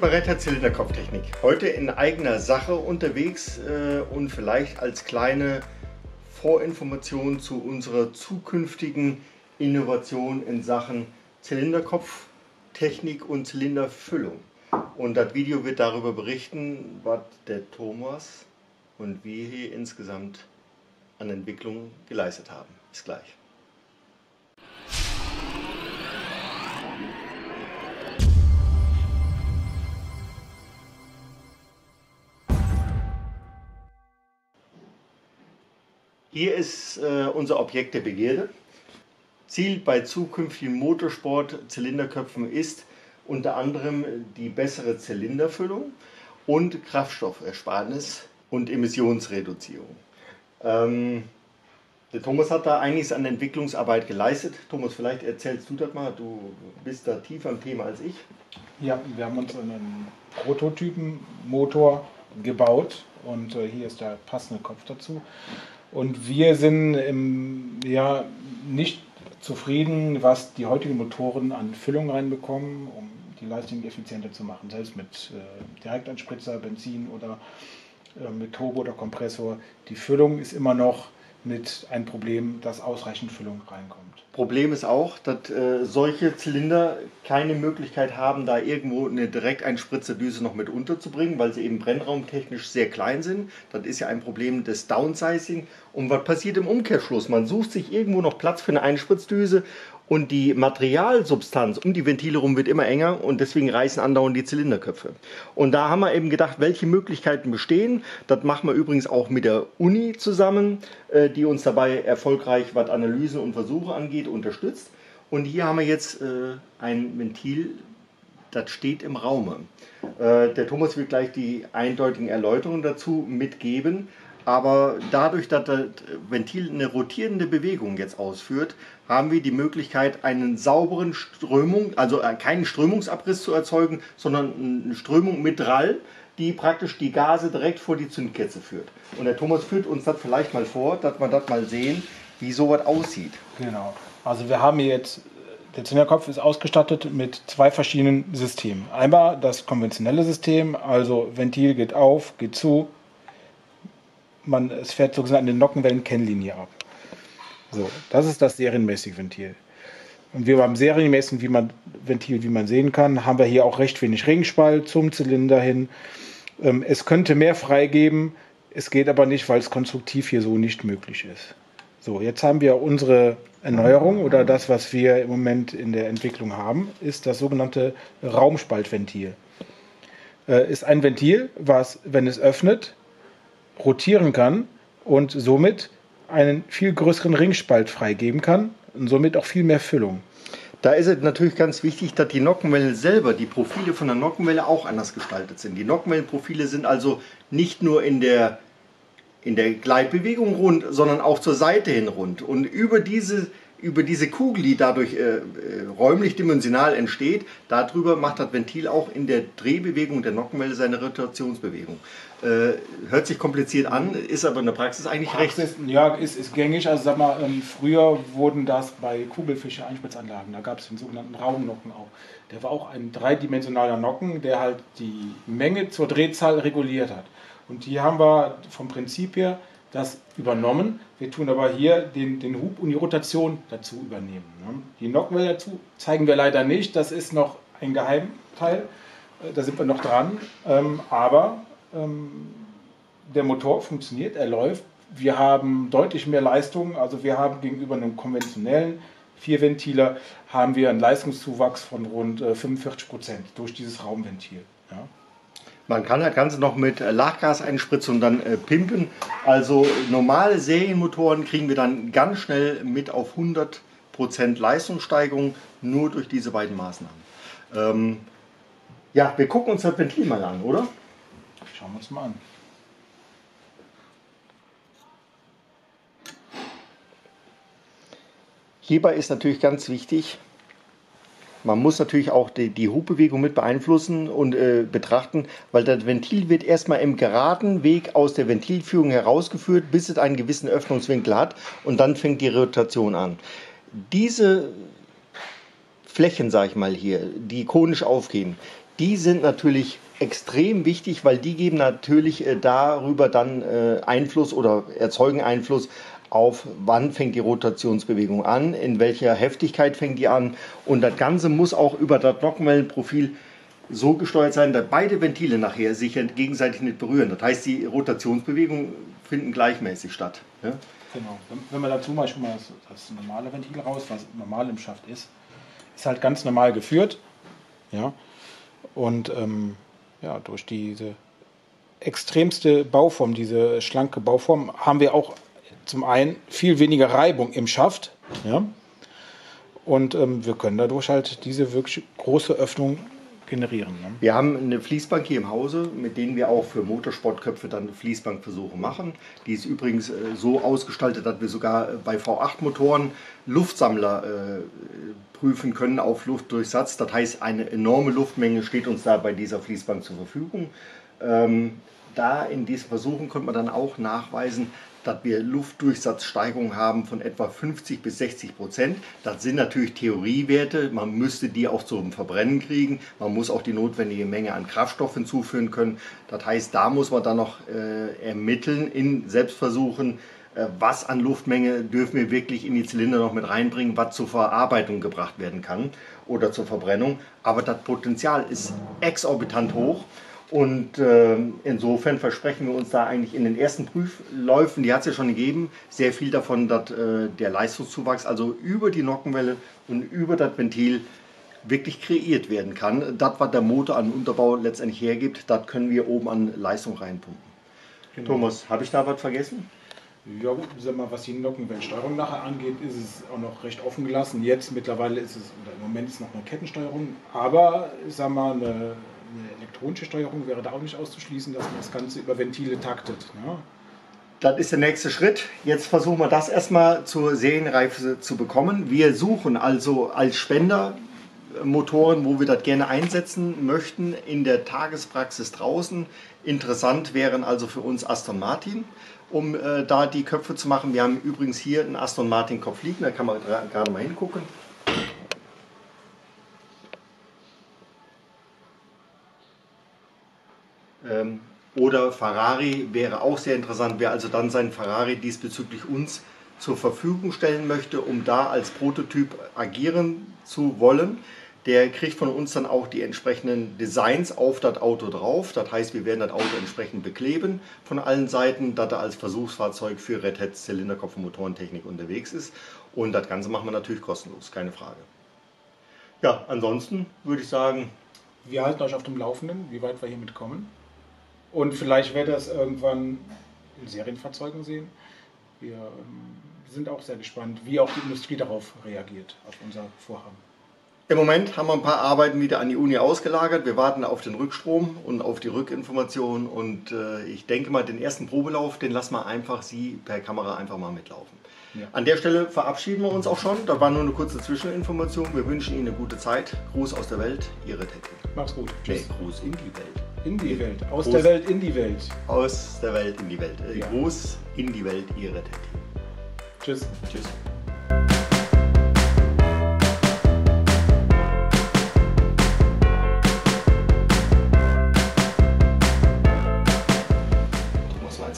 Bei Retter Zylinderkopftechnik. Heute in eigener Sache unterwegs äh, und vielleicht als kleine Vorinformation zu unserer zukünftigen Innovation in Sachen Zylinderkopftechnik und Zylinderfüllung. Und das Video wird darüber berichten, was der Thomas und wir hier insgesamt an Entwicklung geleistet haben. Bis gleich. Hier ist äh, unser Objekt der Begierde. Ziel bei zukünftigen Motorsport-Zylinderköpfen ist unter anderem die bessere Zylinderfüllung und Kraftstoffersparnis und Emissionsreduzierung. Ähm, der Thomas hat da einiges an Entwicklungsarbeit geleistet. Thomas, vielleicht erzählst du das mal, du bist da tiefer im Thema als ich. Ja, wir haben uns einen Prototypenmotor gebaut und äh, hier ist der passende Kopf dazu. Und wir sind im, ja, nicht zufrieden, was die heutigen Motoren an Füllung reinbekommen, um die Leistung effizienter zu machen. Selbst mit äh, Direktanspritzer, Benzin oder äh, mit Turbo oder Kompressor. Die Füllung ist immer noch mit ein Problem, dass ausreichend Füllung reinkommt. Problem ist auch, dass äh, solche Zylinder keine Möglichkeit haben, da irgendwo eine Direkteinspritzerdüse noch mit unterzubringen, weil sie eben brennraumtechnisch sehr klein sind. Das ist ja ein Problem des Downsizing. Und was passiert im Umkehrschluss? Man sucht sich irgendwo noch Platz für eine Einspritzdüse und die Materialsubstanz um die Ventile rum wird immer enger und deswegen reißen andauernd die Zylinderköpfe. Und da haben wir eben gedacht, welche Möglichkeiten bestehen. Das machen wir übrigens auch mit der Uni zusammen, äh, die uns dabei erfolgreich, was Analysen und Versuche angeht, unterstützt. Und hier haben wir jetzt äh, ein Ventil, das steht im Raume. Äh, der Thomas wird gleich die eindeutigen Erläuterungen dazu mitgeben. Aber dadurch, dass das Ventil eine rotierende Bewegung jetzt ausführt, haben wir die Möglichkeit, einen sauberen Strömung, also äh, keinen Strömungsabriss zu erzeugen, sondern eine Strömung mit Drall, die praktisch die Gase direkt vor die Zündkerze führt. Und der Thomas führt uns das vielleicht mal vor, dass wir das mal sehen, wie sowas aussieht. Genau. Also wir haben hier jetzt, der Zünderkopf ist ausgestattet mit zwei verschiedenen Systemen. Einmal das konventionelle System, also Ventil geht auf, geht zu, man, es fährt sozusagen eine Nockenwellen-Kennlinie ab. So, das ist das serienmäßige Ventil. Und wir beim serienmäßigen wie man, Ventil, wie man sehen kann, haben wir hier auch recht wenig Ringspalt zum Zylinder hin. Ähm, es könnte mehr freigeben, es geht aber nicht, weil es konstruktiv hier so nicht möglich ist. So, jetzt haben wir unsere Erneuerung oder das, was wir im Moment in der Entwicklung haben, ist das sogenannte Raumspaltventil. Äh, ist ein Ventil, was, wenn es öffnet, rotieren kann und somit einen viel größeren Ringspalt freigeben kann und somit auch viel mehr Füllung. Da ist es natürlich ganz wichtig, dass die Nockenwelle selber, die Profile von der Nockenwelle auch anders gestaltet sind. Die Nockenwellenprofile sind also nicht nur in der, in der Gleitbewegung rund, sondern auch zur Seite hin rund. Und über diese über diese Kugel, die dadurch äh, äh, räumlich dimensional entsteht, darüber macht das Ventil auch in der Drehbewegung der Nockenwelle seine Rotationsbewegung. Äh, hört sich kompliziert an, ist aber in der Praxis eigentlich Praxis, recht. Ja, ist, ist gängig. Also sag mal, ähm, früher wurden das bei Kugelfische Einspritzanlagen, da gab es den sogenannten Raumnocken auch. Der war auch ein dreidimensionaler Nocken, der halt die Menge zur Drehzahl reguliert hat. Und hier haben wir vom Prinzip her das übernommen. Wir tun aber hier den, den Hub und die Rotation dazu übernehmen. Ne? Die Nockenwelle dazu zeigen wir leider nicht. Das ist noch ein Geheimteil. Äh, da sind wir noch dran. Ähm, aber ähm, der Motor funktioniert, er läuft. Wir haben deutlich mehr Leistung. Also wir haben gegenüber einem konventionellen Vierventiler haben wir einen Leistungszuwachs von rund 45 äh, Prozent durch dieses Raumventil. Ja. Man kann das Ganze noch mit äh, Lachgaseinspritzung dann äh, pimpen. Also normale Serienmotoren kriegen wir dann ganz schnell mit auf 100% Leistungssteigerung nur durch diese beiden Maßnahmen. Ähm, ja, wir gucken uns das Ventil mal an, oder? Schauen wir uns mal an. Hierbei ist natürlich ganz wichtig, man muss natürlich auch die, die Hubbewegung mit beeinflussen und äh, betrachten, weil das Ventil wird erstmal im geraden Weg aus der Ventilführung herausgeführt, bis es einen gewissen Öffnungswinkel hat und dann fängt die Rotation an. Diese Flächen, sag ich mal hier, die konisch aufgehen, die sind natürlich extrem wichtig, weil die geben natürlich äh, darüber dann äh, Einfluss oder erzeugen Einfluss auf, wann fängt die Rotationsbewegung an, in welcher Heftigkeit fängt die an. Und das Ganze muss auch über das Nockenwellenprofil so gesteuert sein, dass beide Ventile nachher sich gegenseitig nicht berühren. Das heißt, die Rotationsbewegungen finden gleichmäßig statt. Ja? Genau. Wenn man dazu mal schon mal das, das normale Ventil raus, was normal im Schaft ist, ist halt ganz normal geführt. Ja. Und ähm, ja, durch diese extremste Bauform, diese schlanke Bauform, haben wir auch zum einen viel weniger Reibung im Schaft. Ja? Und ähm, wir können dadurch halt diese wirklich große Öffnung generieren. Ne? Wir haben eine Fließbank hier im Hause, mit denen wir auch für Motorsportköpfe dann Fließbankversuche machen. Die ist übrigens äh, so ausgestaltet, dass wir sogar bei V8-Motoren Luftsammler äh, prüfen können auf Luftdurchsatz. Das heißt, eine enorme Luftmenge steht uns da bei dieser Fließbank zur Verfügung. Ähm, da in diesen Versuchen konnte man dann auch nachweisen, dass wir Luftdurchsatzsteigerungen haben von etwa 50 bis 60 Prozent. Das sind natürlich Theoriewerte. Man müsste die auch zum Verbrennen kriegen. Man muss auch die notwendige Menge an Kraftstoff hinzuführen können. Das heißt, da muss man dann noch äh, ermitteln in Selbstversuchen, äh, was an Luftmenge dürfen wir wirklich in die Zylinder noch mit reinbringen, was zur Verarbeitung gebracht werden kann oder zur Verbrennung. Aber das Potenzial ist exorbitant hoch. Und äh, insofern versprechen wir uns da eigentlich in den ersten Prüfläufen, die hat es ja schon gegeben, sehr viel davon, dass äh, der Leistungszuwachs also über die Nockenwelle und über das Ventil wirklich kreiert werden kann. Das, was der Motor an Unterbau letztendlich hergibt, das können wir oben an Leistung reinpumpen. Genau. Thomas, habe ich da was vergessen? Ja sag mal, was die Nockenwellensteuerung nachher angeht, ist es auch noch recht offen gelassen. Jetzt mittlerweile ist es, oder im Moment ist es noch eine Kettensteuerung, aber sag mal, eine eine elektronische Steuerung wäre da auch nicht auszuschließen, dass man das Ganze über Ventile taktet. Ne? Das ist der nächste Schritt. Jetzt versuchen wir das erstmal zur Serienreife zu bekommen. Wir suchen also als Spender Motoren, wo wir das gerne einsetzen möchten in der Tagespraxis draußen. Interessant wären also für uns Aston Martin, um äh, da die Köpfe zu machen. Wir haben übrigens hier einen Aston Martin Kopf liegen, da kann man gerade mal hingucken. Ähm, oder Ferrari wäre auch sehr interessant, wer also dann seinen Ferrari diesbezüglich uns zur Verfügung stellen möchte, um da als Prototyp agieren zu wollen. Der kriegt von uns dann auch die entsprechenden Designs auf das Auto drauf. Das heißt, wir werden das Auto entsprechend bekleben von allen Seiten, dass er als Versuchsfahrzeug für Red Hat Zylinderkopf und Motorentechnik unterwegs ist. Und das Ganze machen wir natürlich kostenlos, keine Frage. Ja, ansonsten würde ich sagen. Wir halten euch auf dem Laufenden, wie weit wir hiermit kommen. Und vielleicht wird das irgendwann in Serienfahrzeugen sehen. Wir ähm, sind auch sehr gespannt, wie auch die Industrie darauf reagiert, auf unser Vorhaben. Im Moment haben wir ein paar Arbeiten wieder an die Uni ausgelagert. Wir warten auf den Rückstrom und auf die Rückinformation. Und äh, ich denke mal, den ersten Probelauf, den lassen wir einfach Sie per Kamera einfach mal mitlaufen. Ja. An der Stelle verabschieden wir uns auch schon. Da war nur eine kurze Zwischeninformation. Wir wünschen Ihnen eine gute Zeit. Gruß aus der Welt, Ihre Technik. Mach's gut. Tschüss. Nee, Gruß in die Welt. In die Welt. Aus Gruß der Welt in die Welt. Aus der Welt in die Welt. Ja. Gruß in die Welt, Ihre Technik. Tschüss. Tschüss.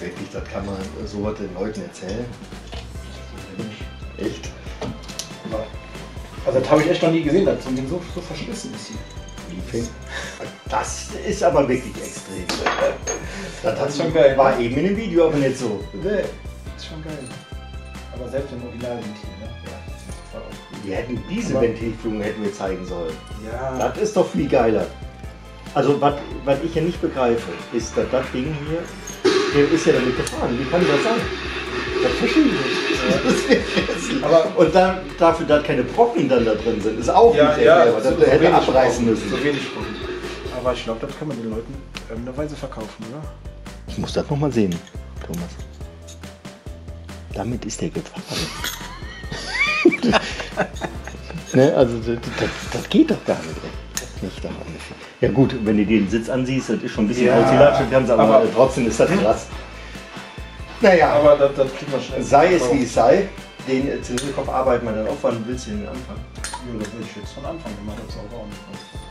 wirklich, das kann man so den Leuten erzählen. Echt? Also das habe ich echt noch nie gesehen, dass so, so verschlissen ist hier. Das ist aber wirklich extrem. Das, das ist schon geil. War eben in dem Video aber nicht so. Das ist schon geil. Aber selbst im Originalventil, ne? Ja. Wir hätten diese Ventilführung hätten wir zeigen sollen. Ja. Das ist doch viel geiler. Also was ich hier nicht begreife, ist, dass das Ding hier, der ist ja damit gefahren. Wie kann das sein? Das verstehe ich nicht. Ja. Aber und dann, dafür, dass keine Brocken dann da drin sind, ist auch ja, nicht ja, das so, so hätte abreißen müssen. So wenig Brocken. Aber ich glaube, das kann man den Leuten irgendeiner Weise verkaufen, oder? Ich muss das nochmal sehen, Thomas. Damit ist der gefahren. ne, also das, das, geht doch gar nicht. Nicht daran. Ja gut, wenn du dir den Sitz ansiehst, das ist schon ein bisschen ja, ausgelatschen kannst, aber, aber trotzdem ist das krass. Naja, aber das, das kriegen wir schnell. Sei es wie es sei, den Zylinderkopf arbeiten wir dann auf. Wann willst du den anfangen? Ja, das will ich jetzt von Anfang gemacht, das auch nicht.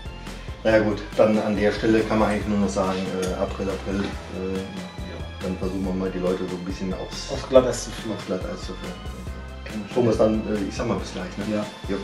Naja gut, dann an der Stelle kann man eigentlich nur noch sagen, äh, April, April, äh, ja, dann versuchen wir mal die Leute so ein bisschen aufs, Aufs Glatteis zu führen. aufs Glatteis zu führen. Thomas, dann, äh, ich sag mal bis gleich. Ne? Ja. Jo.